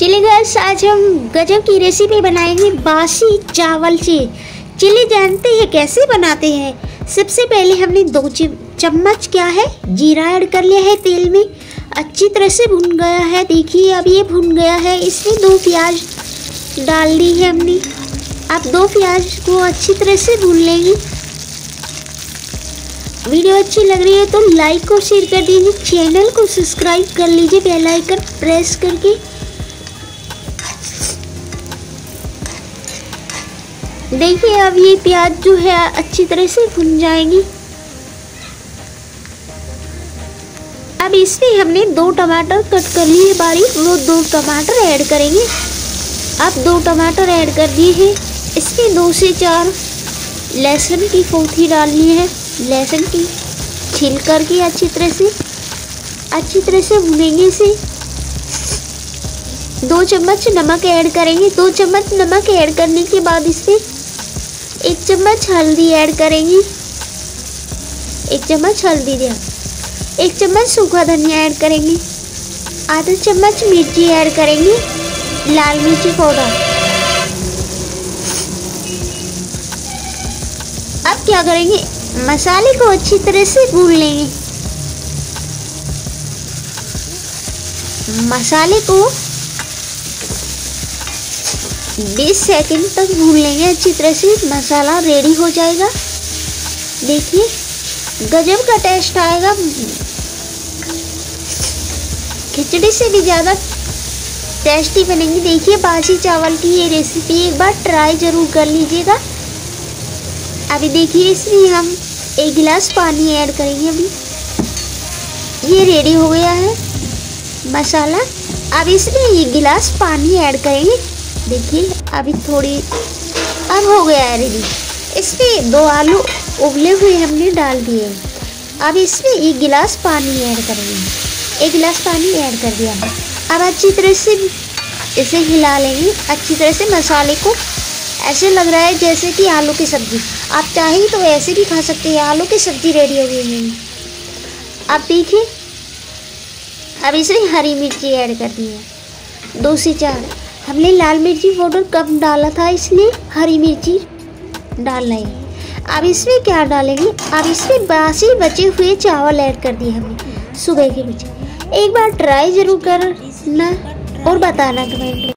Chilli gas आज हम गजब की रेसिपी बनाएँगे बासी चावल से चिली जानते हैं कैसे बनाते हैं। सबसे पहले हमने दो चम्मच क्या है? जीरा ऐड कर लिया है तेल में। अच्छी तरह से भुन गया है। देखिए, अब ये भुन गया है। इसमें दो प्याज डाल दी है हमने। आप दो प्याज को अच्छी तरह से भून लेंगे। वीडियो अच्छी लग रही है तो लाइक और शेयर कर दीजिए। चैनल को सब्सक्राइब कर लीजिए। बेल आइकन प्रेस करके। देखिए, अब ये प्याज जो है, अच्छी तरह से भुन जाएँगी। अब इसमें हमने दो टमाटर कट कर लिए बारीक वो दो टमाटर ऐड करेंगे। अब दो टमाटर ऐड कर दिए हैं। इसमें दो से चार लहसुन की फोथी डालनी है। लहसुन की छिल करके अच्छी तरह से, अच्छी तरह से भुनेंगे इसे। दो चम्मच नमक ऐड करेंगे। दो चम्मच नमक ऐड करने के बाद इसमें एक चम्मच हल्दी ऐड करेंगे। एक चम्मच हल्दी दिया एक चम्मच सूखा धनिया ऐड करेंगे। आधा चम्मच मिर्ची ऐड करेंगे। लाल मिर्ची पाउडर। अब क्या करेंगे? मसाले को अच्छी तरह से भून लेंगे। मसाले को 20 सेकंड तक भून लेंगे अच्छी तरह से, मसाला रेडी हो जाएगा। देखिए, गजब का टेस्ट आएगा। खिचड़ी से भी ज़्यादा टेस्टी बनेंगी। देखिए, बासी चावल की ये रेसिपी एक बार ट्राई ज़रूर कर लीजिएगा। अभी देखिए, इसमें हम एक गिलास पानी ऐड करेंगे अभी। ये रेडी हो गया है मसाला। अब इसमें एक गिलास पानी ऐड करेंगे। देखिए, अभी थोड़ी अब हो गया है रेडी इसमें दो आलू उबले हुए हमने डाल दिए अब इसमें एक गिलास पानी ऐड कर करेंगे एक गिलास पानी ऐड कर दिया अब अच्छी तरह से इसे हिला लेंगे। अच्छी तरह से मसाले को ऐसे लग रहा है जैसे कि आलू की सब्ज़ी। आप चाहें तो ऐसे भी खा सकते हैं। आलू की सब्ज़ी रेडी हो गई है। अब देखिए, अब इसमें हरी मिर्ची ऐड दी है। दो से चार। हमने लाल मिर्ची पाउडर कम डाला था इसलिए हरी मिर्ची डाल रहे हैं। अब इसमें क्या डालेंगे? अब इसमें बासी बचे हुए चावल ऐड कर दिए हमने, सुबह के बीच। एक बार ट्राई ज़रूर करना और बताना कमेंट